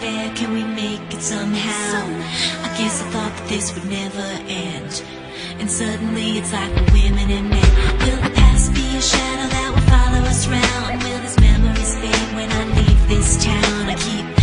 there? Can we make it somehow? I guess I thought that this would never end. And suddenly it's like women and men. Will the past be a shadow that will follow us round? Will these memories fade when I leave this town?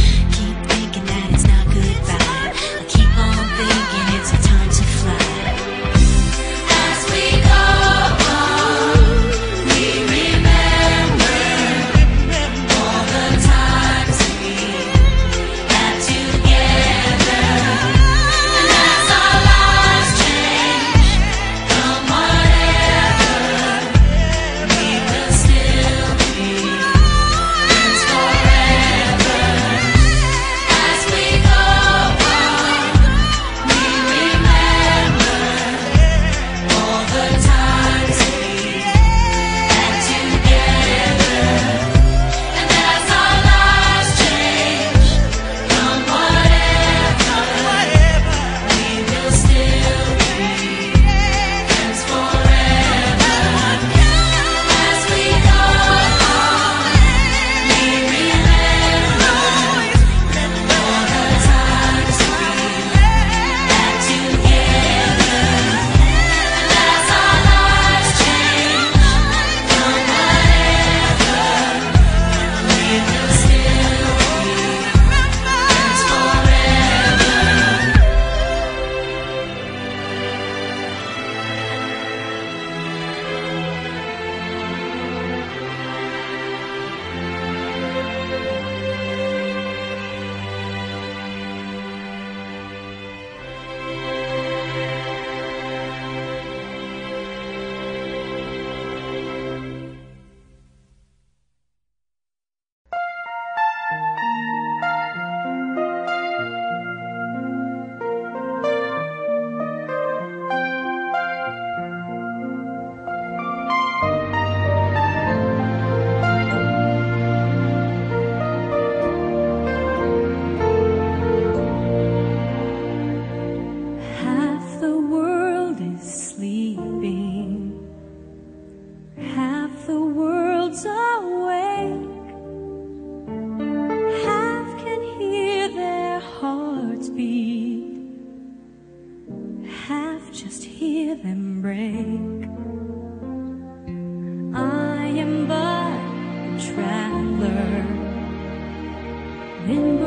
traveler. In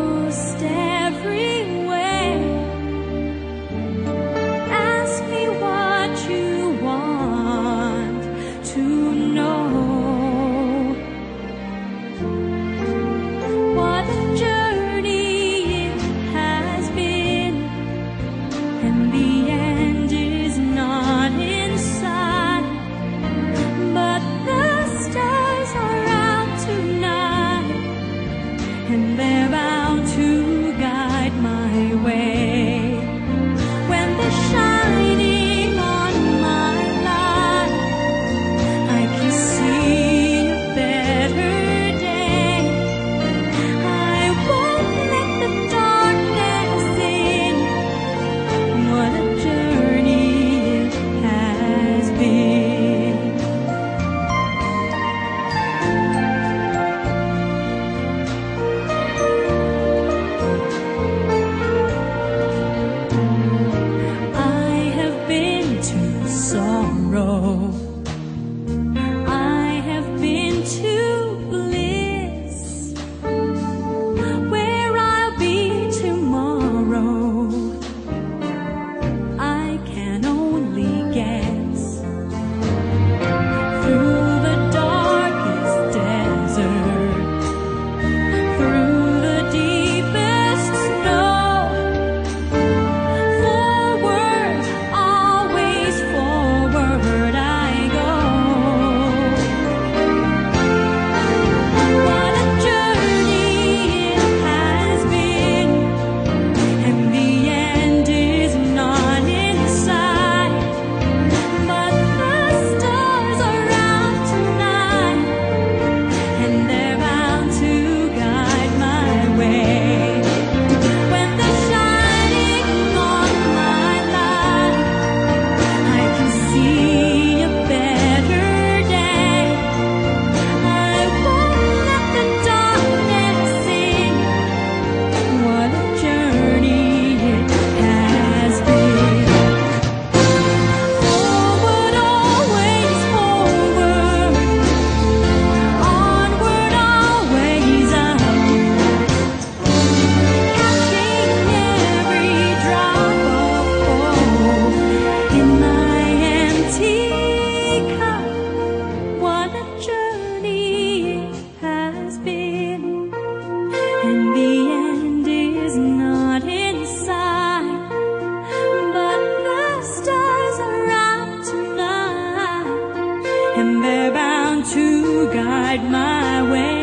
guide my way.